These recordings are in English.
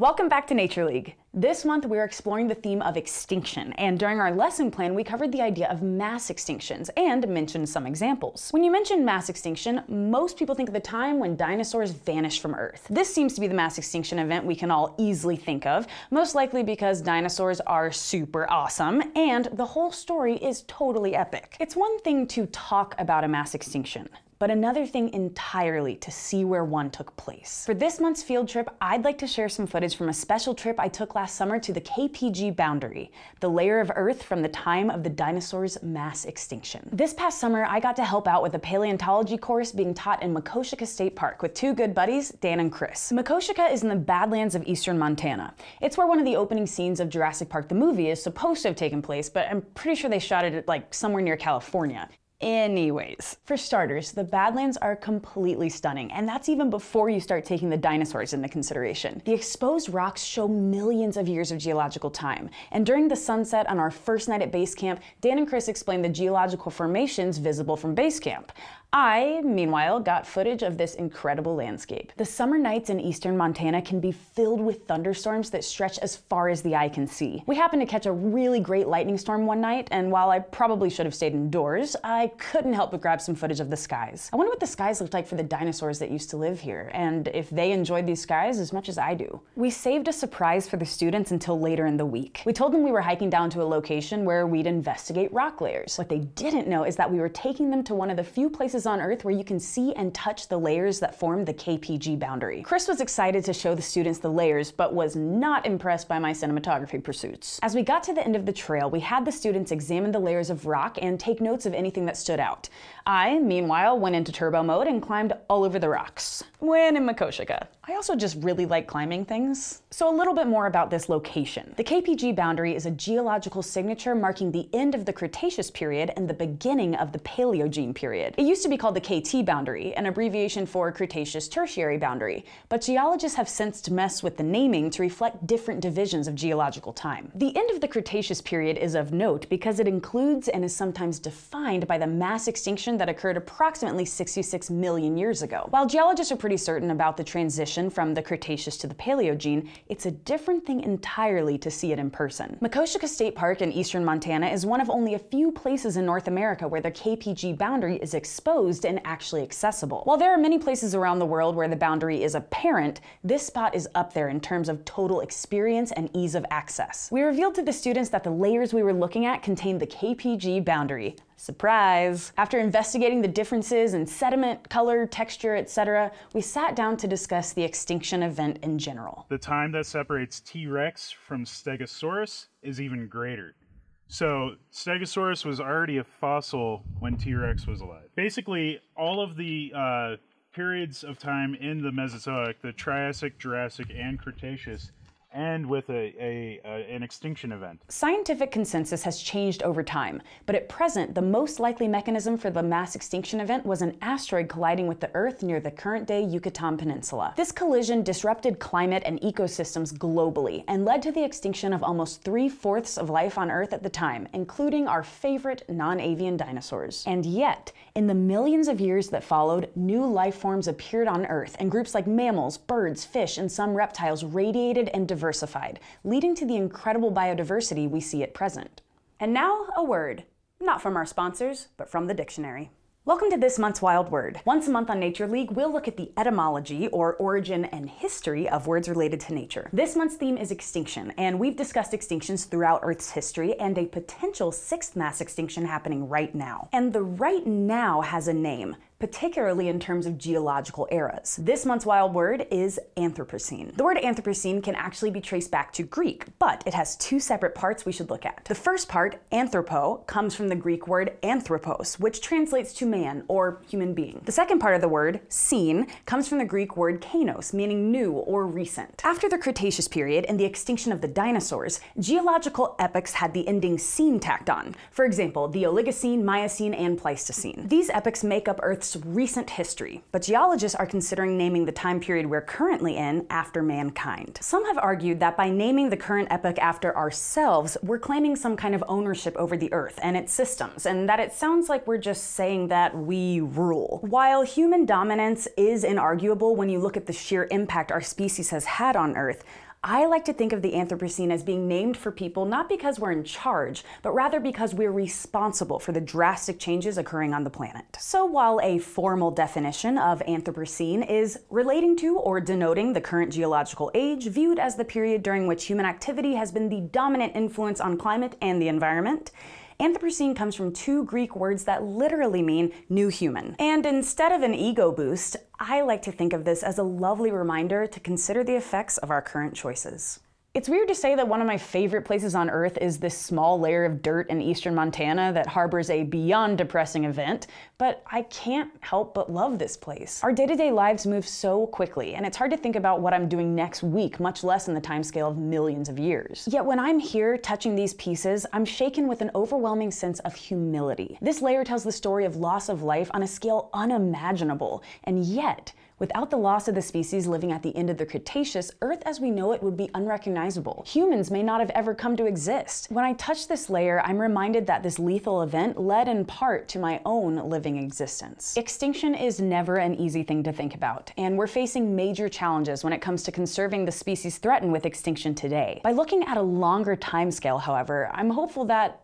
Welcome back to Nature League. This month we're exploring the theme of extinction, and during our lesson plan we covered the idea of mass extinctions and mentioned some examples. When you mention mass extinction, most people think of the time when dinosaurs vanished from Earth. This seems to be the mass extinction event we can all easily think of, most likely because dinosaurs are super awesome and the whole story is totally epic. It's one thing to talk about a mass extinction, but another thing entirely to see where one took place. For this month's field trip, I'd like to share some footage from a special trip I took last summer to the KPG boundary, the layer of Earth from the time of the dinosaurs' mass extinction. This past summer, I got to help out with a paleontology course being taught in Makoshika State Park with two good buddies, Dan and Chris. Makoshika is in the Badlands of eastern Montana. It's where one of the opening scenes of Jurassic Park the movie is supposed to have taken place, but I'm pretty sure they shot it at like somewhere near California. Anyways, for starters, the Badlands are completely stunning, and that's even before you start taking the dinosaurs into consideration. The exposed rocks show millions of years of geological time, and during the sunset on our first night at base camp, Dan and Chris explained the geological formations visible from base camp. I, meanwhile, got footage of this incredible landscape. The summer nights in eastern Montana can be filled with thunderstorms that stretch as far as the eye can see. We happened to catch a really great lightning storm one night, and while I probably should have stayed indoors, I couldn't help but grab some footage of the skies. I wonder what the skies looked like for the dinosaurs that used to live here, and if they enjoyed these skies as much as I do. We saved a surprise for the students until later in the week. We told them we were hiking down to a location where we'd investigate rock layers. What they didn't know is that we were taking them to one of the few places on Earth where you can see and touch the layers that form the KPG boundary. Chris was excited to show the students the layers, but was not impressed by my cinematography pursuits. As we got to the end of the trail, we had the students examine the layers of rock and take notes of anything that stood out. I, meanwhile, went into turbo mode and climbed all over the rocks. When in Makoshika. I also just really like climbing things. So a little bit more about this location. The KPG boundary is a geological signature marking the end of the Cretaceous period and the beginning of the Paleogene period. It used to be called the KT boundary, an abbreviation for Cretaceous Tertiary boundary, but geologists have since messed with the naming to reflect different divisions of geological time. The end of the Cretaceous period is of note because it includes and is sometimes defined by the mass extinction that occurred approximately 66 million years ago. While geologists are pretty certain about the transition from the Cretaceous to the Paleogene, it's a different thing entirely to see it in person. Makoshika State Park in eastern Montana is one of only a few places in North America where the KPG boundary is exposed and actually accessible. While there are many places around the world where the boundary is apparent, this spot is up there in terms of total experience and ease of access. We revealed to the students that the layers we were looking at contained the KPG boundary, Surprise! After investigating the differences in sediment, color, texture, etc., we sat down to discuss the extinction event in general. The time that separates T. rex from Stegosaurus is even greater. So, Stegosaurus was already a fossil when T. rex was alive. Basically, all of the uh, periods of time in the Mesozoic, the Triassic, Jurassic, and Cretaceous, and with a, a, a, an extinction event. Scientific consensus has changed over time, but at present, the most likely mechanism for the mass extinction event was an asteroid colliding with the Earth near the current-day Yucatan Peninsula. This collision disrupted climate and ecosystems globally and led to the extinction of almost three-fourths of life on Earth at the time, including our favorite non-avian dinosaurs. And yet, in the millions of years that followed, new life forms appeared on Earth, and groups like mammals, birds, fish, and some reptiles radiated and diversified diversified, leading to the incredible biodiversity we see at present. And now, a word, not from our sponsors, but from the dictionary. Welcome to this month's Wild Word. Once a month on Nature League, we'll look at the etymology or origin and history of words related to nature. This month's theme is extinction, and we've discussed extinctions throughout Earth's history and a potential sixth mass extinction happening right now. And the right now has a name particularly in terms of geological eras. This month's wild word is Anthropocene. The word Anthropocene can actually be traced back to Greek, but it has two separate parts we should look at. The first part, anthropo, comes from the Greek word anthropos, which translates to man or human being. The second part of the word, cene, comes from the Greek word kainos, meaning new or recent. After the Cretaceous period and the extinction of the dinosaurs, geological epochs had the ending cene tacked on. For example, the Oligocene, Miocene, and Pleistocene. These epochs make up Earth's Recent history, but geologists are considering naming the time period we're currently in after mankind. Some have argued that by naming the current epoch after ourselves, we're claiming some kind of ownership over the Earth and its systems, and that it sounds like we're just saying that we rule. While human dominance is inarguable when you look at the sheer impact our species has had on Earth, I like to think of the Anthropocene as being named for people not because we're in charge, but rather because we're responsible for the drastic changes occurring on the planet. So while a formal definition of Anthropocene is relating to or denoting the current geological age viewed as the period during which human activity has been the dominant influence on climate and the environment, Anthropocene comes from two Greek words that literally mean new human. And instead of an ego boost, I like to think of this as a lovely reminder to consider the effects of our current choices. It's weird to say that one of my favorite places on Earth is this small layer of dirt in eastern Montana that harbors a beyond depressing event, but I can't help but love this place. Our day to day lives move so quickly, and it's hard to think about what I'm doing next week, much less in the timescale of millions of years. Yet when I'm here touching these pieces, I'm shaken with an overwhelming sense of humility. This layer tells the story of loss of life on a scale unimaginable, and yet, Without the loss of the species living at the end of the Cretaceous, Earth as we know it would be unrecognizable. Humans may not have ever come to exist. When I touch this layer, I'm reminded that this lethal event led in part to my own living existence. Extinction is never an easy thing to think about, and we're facing major challenges when it comes to conserving the species threatened with extinction today. By looking at a longer timescale, however, I'm hopeful that,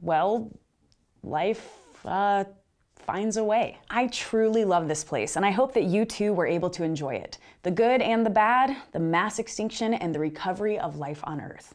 well, life, uh, finds a way. I truly love this place, and I hope that you too were able to enjoy it. The good and the bad, the mass extinction, and the recovery of life on Earth.